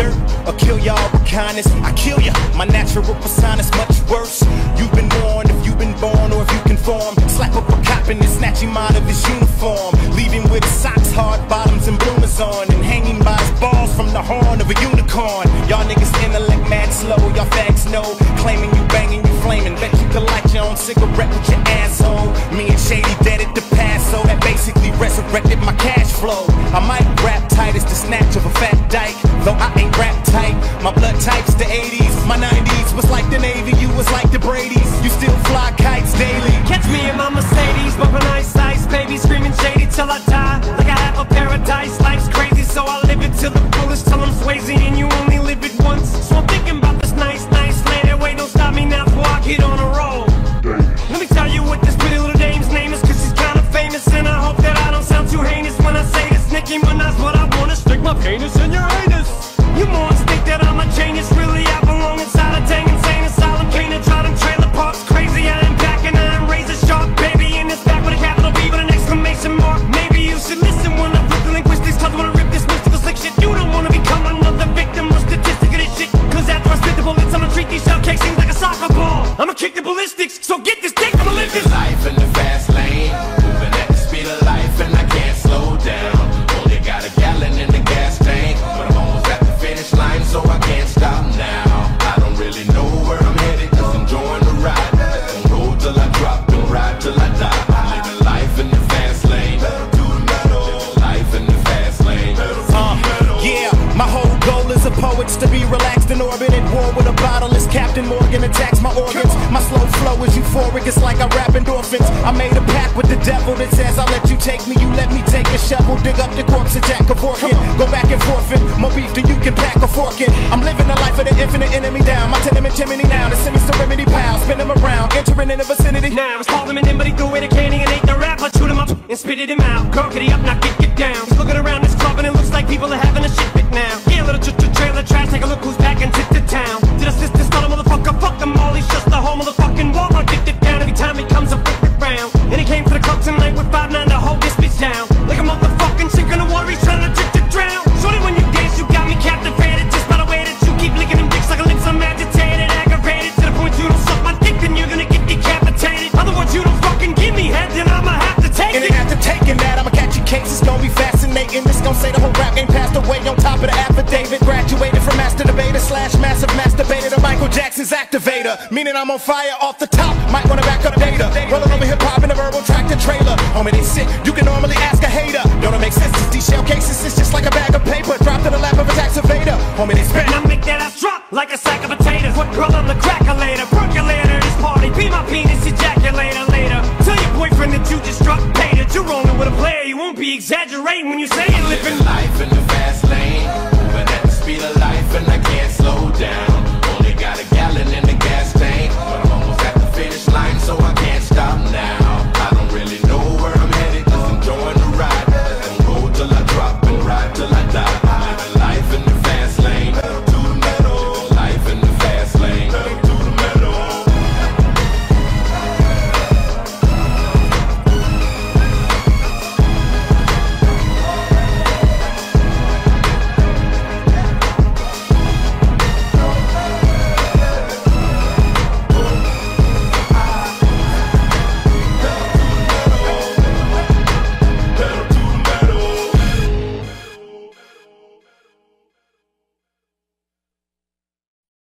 dirt or kill y'all with kindness. I kill ya. My natural persona's much worse. You've been warned if you've been born or if you conform. Slap up a cop and then snatch him out of his uniform. Leave him with socks, hard bottoms, and bloomers on. And hanging by his balls from the horn of a unicorn. Y'all niggas intellect mad slow. Y'all fags know. Claiming you banging, you flaming. Bet you can light your own cigarette with your asshole. Me and Shady dead at the pass, so that basically resurrected my cash flow. I might rap tight as the snatch of a fat dyke. Though I ain't. My blood type's the 80s. My 90s was like the Navy. You was like the Brady's. You still fly kites daily. Catch me in my Mercedes, bumping ice ice, baby screaming shady till I die. Like I have a paradise, life's crazy, so I live it till the fullest till I'm Swayze and you only live it once. So I'm thinking about this nice, nice land. Wait, don't stop me now before I get on a roll. Let me tell you what this pretty little dame's name is, cause she's kinda famous, and I hope that I don't sound too heinous when I say this. Nicki Minaj, what I wanna stick my penis in your kick the ballistics, in at war with a bottle as Captain Morgan attacks my organs. My slow flow is euphoric, it's like I rap endorphins. I made a pact with the devil that says I'll let you take me, you let me take a shovel, dig up the corpse of Jack Kevorkian. Go back and forth it, more beef than you can pack a fork in. I'm living the life of the infinite enemy down. My tenement chimney now, the semi serenity pal, spin them around, entering in the vicinity. Now it's Parliament in, but he threw away the candy and ate the rap. I chewed him up and spitted him out. Girl, Gurkity up, now get get down. He's looking around this club and it looks like people are having a shit now. Yeah, little ch ch trailer trash, take a look who's back and tip to town. Did a sister passed away on top of the affidavit. Graduated from master debater slash massive masturbator to Michael Jackson's activator. Meaning I'm on fire off the top. Might wanna don't be exaggerating when you say it, living life in the fast lane.